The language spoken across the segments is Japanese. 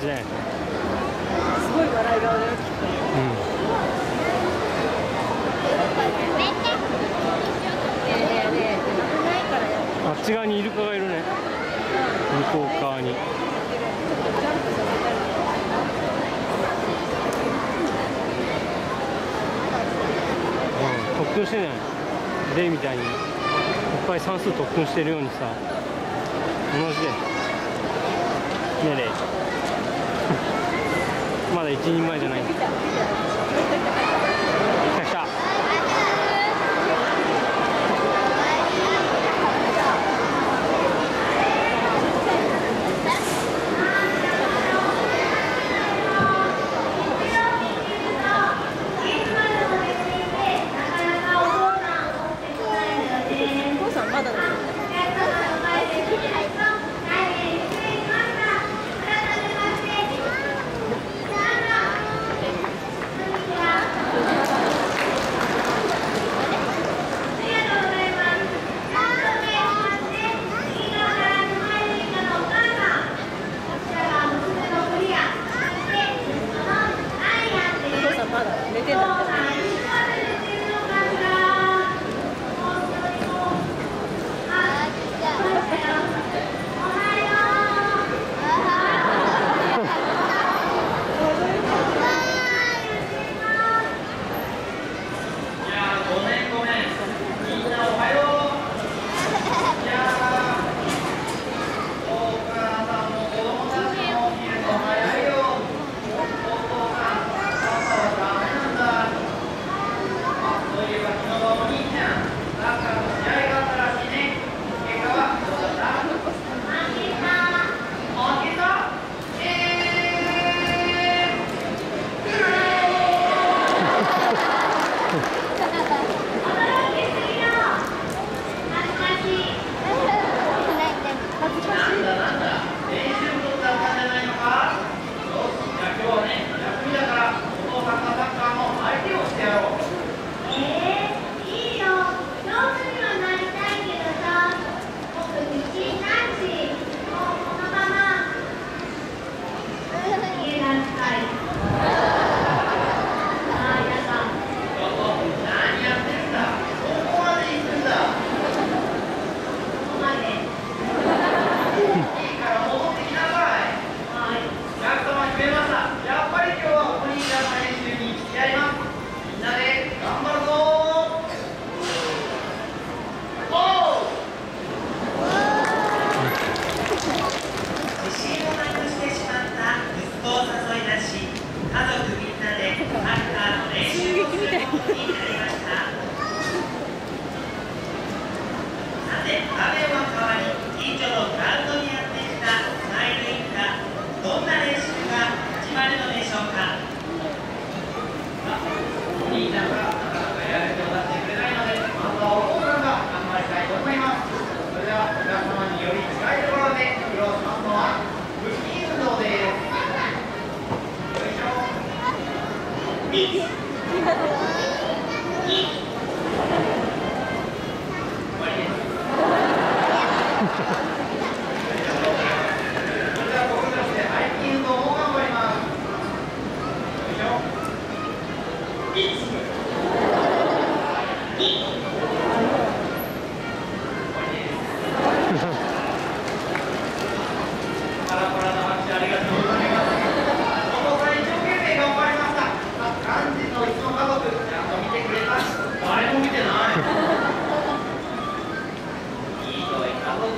すごい笑い顔でうん。あっち側にイルカがいるね。向こう側に。うん、特訓してない。レイみたいに。いっぱい算数特訓してるようにさ。同じでねえレイだ一人前じゃない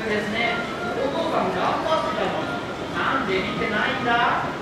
ですね。お父さん頑張ってたのになんで見てないんだ？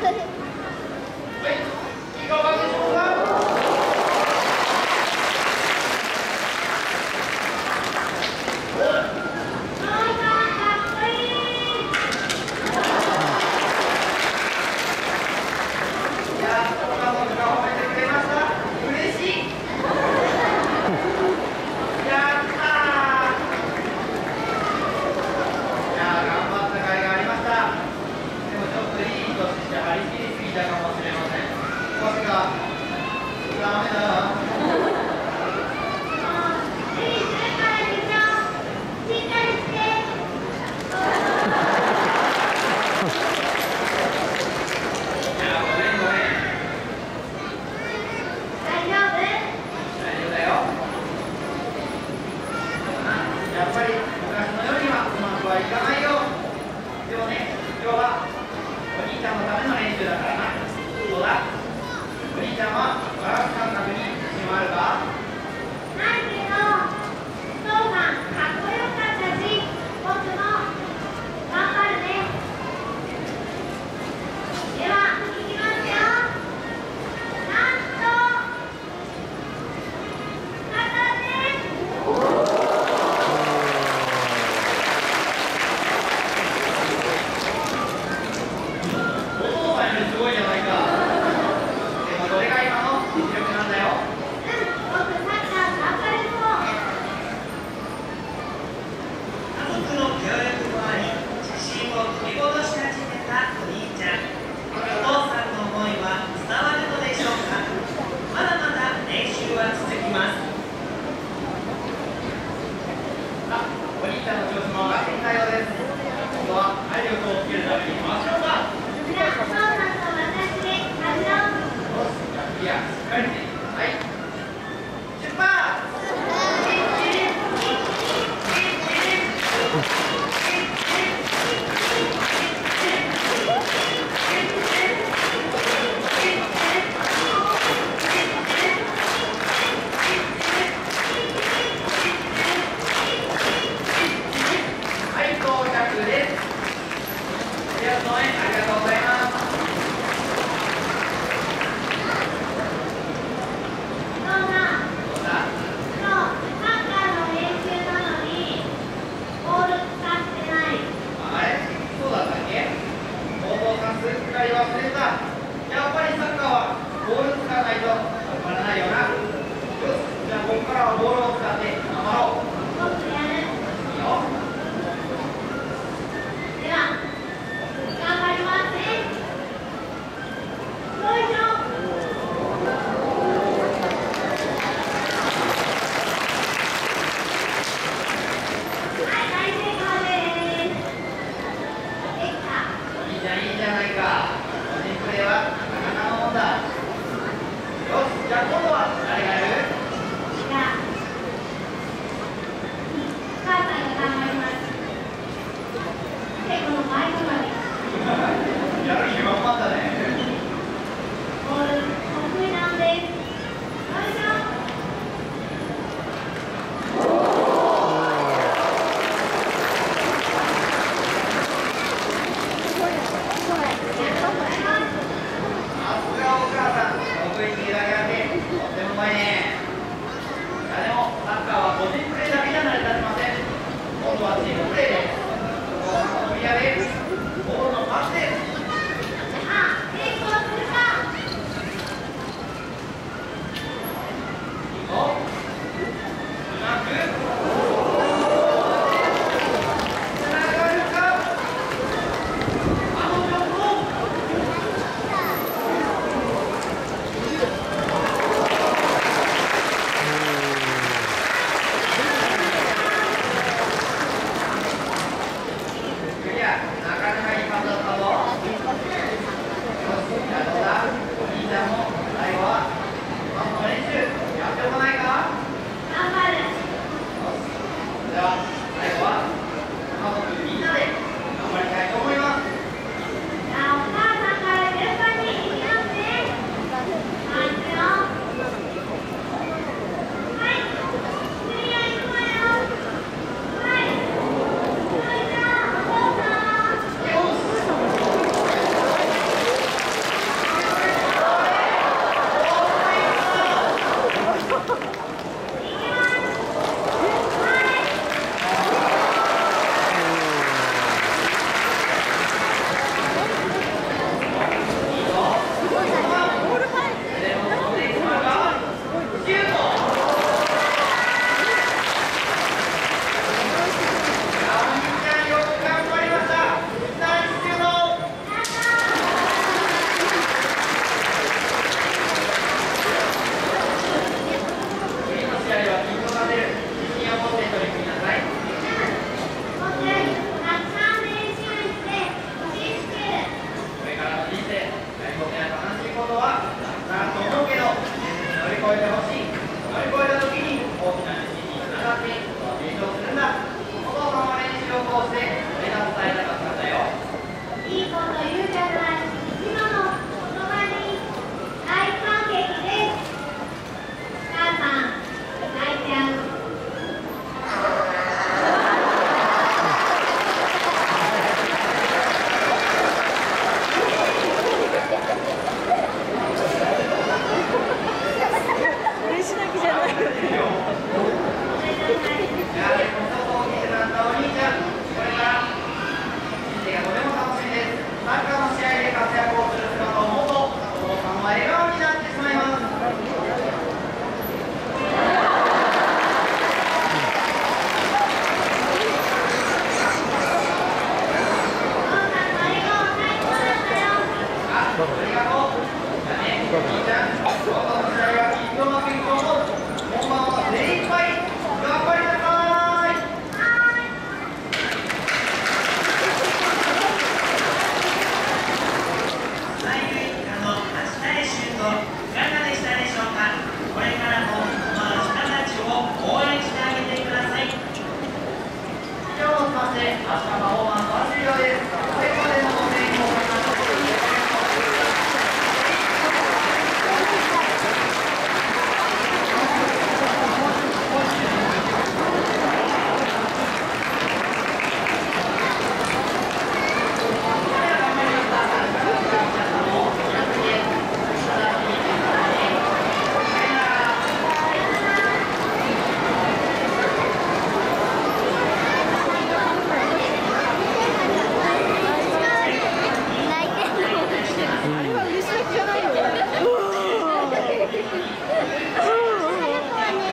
可 是